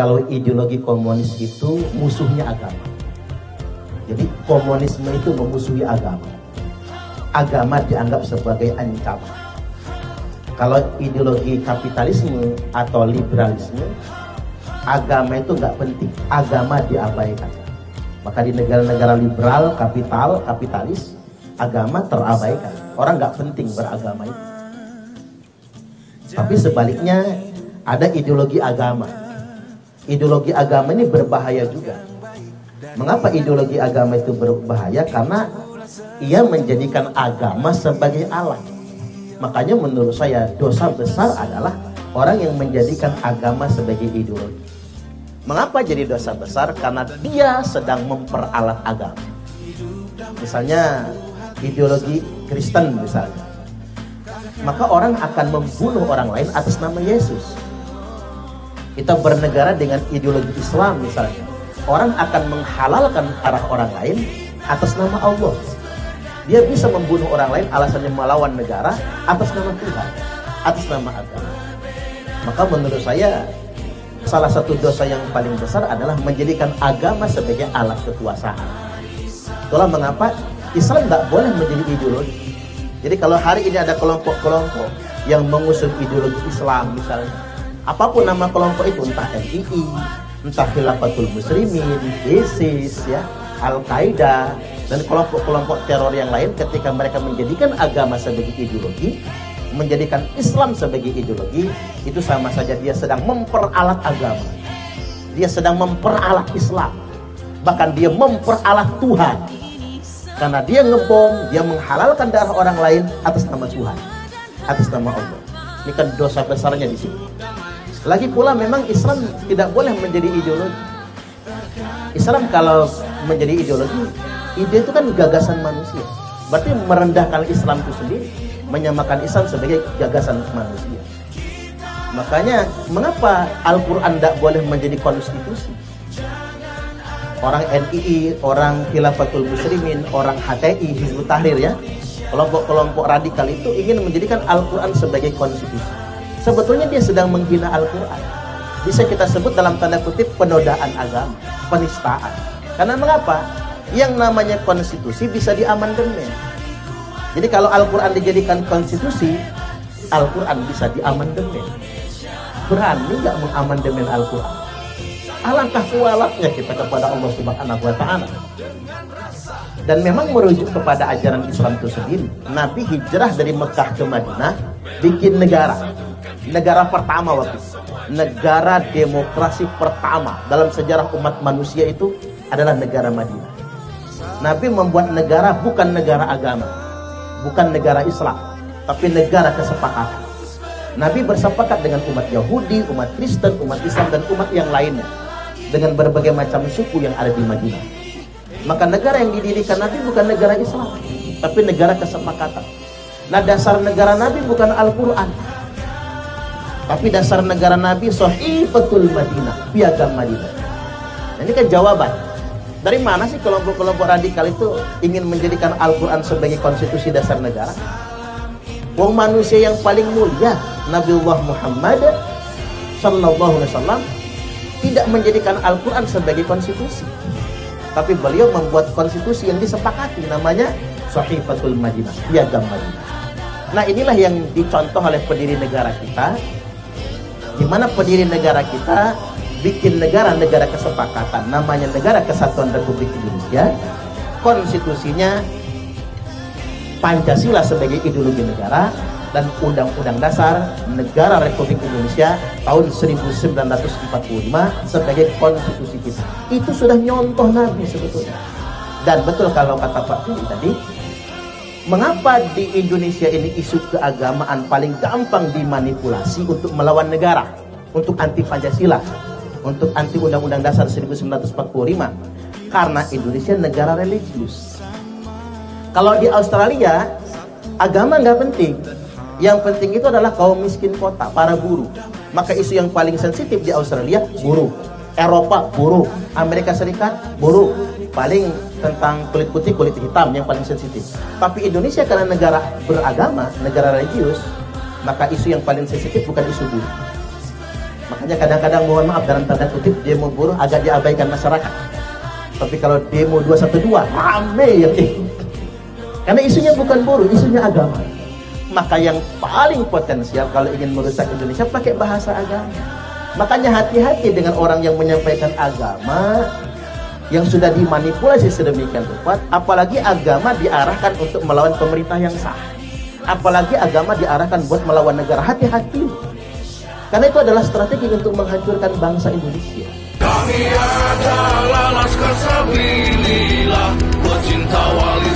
kalau ideologi komunis itu musuhnya agama. Jadi komunisme itu memusuhi agama. Agama dianggap sebagai ancaman. Kalau ideologi kapitalisme atau liberalisme, agama itu nggak penting. Agama diabaikan. Maka di negara-negara liberal, kapital, kapitalis, agama terabaikan. Orang nggak penting beragama itu. Tapi sebaliknya ada ideologi agama. Ideologi agama ini berbahaya juga. Mengapa ideologi agama itu berbahaya? Karena ia menjadikan agama sebagai alat. Makanya menurut saya dosa besar adalah orang yang menjadikan agama sebagai ideologi. Mengapa jadi dosa besar? Karena dia sedang memperalat agama. Misalnya ideologi Kristen misalnya. Maka orang akan membunuh orang lain atas nama Yesus. Kita bernegara dengan ideologi Islam misalnya. Orang akan menghalalkan arah orang lain atas nama Allah. Dia bisa membunuh orang lain alasannya melawan negara atas nama Tuhan, atas nama agama. Maka menurut saya salah satu dosa yang paling besar adalah menjadikan agama sebagai alat kekuasaan. Itulah mengapa Islam tidak boleh menjadi ideologi. Jadi kalau hari ini ada kelompok-kelompok yang mengusung ideologi Islam misalnya, apa pun nama kelompok itu, entah MII, entah Khilafatul Muslimin, ISIS, ya, Al-Qaeda, dan kelompok-kelompok teror yang lain ketika mereka menjadikan agama sebagai ideologi, menjadikan Islam sebagai ideologi, itu sama saja dia sedang memperalat agama. Dia sedang memperalat Islam. Bahkan dia memperalat Tuhan karena dia ngebom, dia menghalalkan darah orang lain atas nama Tuhan, atas nama Allah. Ini kan dosa besarnya di sini. Lagi pula memang Islam tidak boleh menjadi ideologi. Islam kalau menjadi ideologi, ide itu kan gagasan manusia. Berarti merendahkan Islam itu sendiri, menyamakan Islam sebagai gagasan manusia. Makanya mengapa Al-Quran tidak boleh menjadi konstitusi? orang NII, orang Khilafatul Muslimin, orang HTI, Hizbut Tahrir ya. Kelompok-kelompok radikal itu ingin menjadikan Al-Quran sebagai konstitusi. Sebetulnya dia sedang menghina Al-Quran. Bisa kita sebut dalam tanda kutip penodaan agama, penistaan. Karena mengapa? Yang namanya konstitusi bisa diamandemen. Jadi kalau Al-Quran dijadikan konstitusi, Al-Quran bisa diamandemen. Berani nggak mengamandemen Al-Quran? Alangkah kualatnya kita kepada Allah Subhanahu wa taala. Dan memang merujuk kepada ajaran Islam itu sendiri. Nabi hijrah dari Mekah ke Madinah bikin negara. Negara pertama waktu itu. Negara demokrasi pertama dalam sejarah umat manusia itu adalah negara Madinah. Nabi membuat negara bukan negara agama, bukan negara Islam, tapi negara kesepakatan. Nabi bersepakat dengan umat Yahudi, umat Kristen, umat Islam, dan umat yang lainnya dengan berbagai macam suku yang ada di Madinah. Maka negara yang didirikan Nabi bukan negara Islam, tapi negara kesepakatan. Nah dasar negara Nabi bukan Al-Quran, tapi dasar negara Nabi betul Madinah, piagam Madinah. Nah, ini kan jawaban. Dari mana sih kelompok-kelompok radikal itu ingin menjadikan Al-Quran sebagai konstitusi dasar negara? Wong manusia yang paling mulia, Nabiullah Muhammad Sallallahu Alaihi Wasallam tidak menjadikan Al-Quran sebagai konstitusi. Tapi beliau membuat konstitusi yang disepakati namanya Sahifatul Madinah, Piagam Madinah. Nah inilah yang dicontoh oleh pendiri negara kita, di mana pendiri negara kita bikin negara-negara kesepakatan, namanya Negara Kesatuan Republik Indonesia, konstitusinya Pancasila sebagai ideologi negara, dan Undang-Undang Dasar Negara Republik Indonesia tahun 1945 sebagai konstitusi kita. Itu sudah nyontoh Nabi sebetulnya. Dan betul kalau kata Pak Fili tadi, mengapa di Indonesia ini isu keagamaan paling gampang dimanipulasi untuk melawan negara, untuk anti Pancasila, untuk anti Undang-Undang Dasar 1945? Karena Indonesia negara religius. Kalau di Australia, agama nggak penting, yang penting itu adalah kaum miskin kota, para buruh. Maka isu yang paling sensitif di Australia, buruh. Eropa, buruh. Amerika Serikat, buruh. Paling tentang kulit putih, kulit hitam yang paling sensitif. Tapi Indonesia karena negara beragama, negara religius, maka isu yang paling sensitif bukan isu buruh. Makanya kadang-kadang mohon maaf dalam tanda kutip demo buruh agak diabaikan masyarakat. Tapi kalau demo 212 rame ikut. Karena isunya bukan buruh, isunya agama. Maka yang paling potensial kalau ingin merusak Indonesia pakai bahasa agama. Makanya hati-hati dengan orang yang menyampaikan agama yang sudah dimanipulasi sedemikian rupa, apalagi agama diarahkan untuk melawan pemerintah yang sah. Apalagi agama diarahkan buat melawan negara. Hati-hati. Karena itu adalah strategi untuk menghancurkan bangsa Indonesia. Kami adalah Laskar Sabilillah Pecinta Wali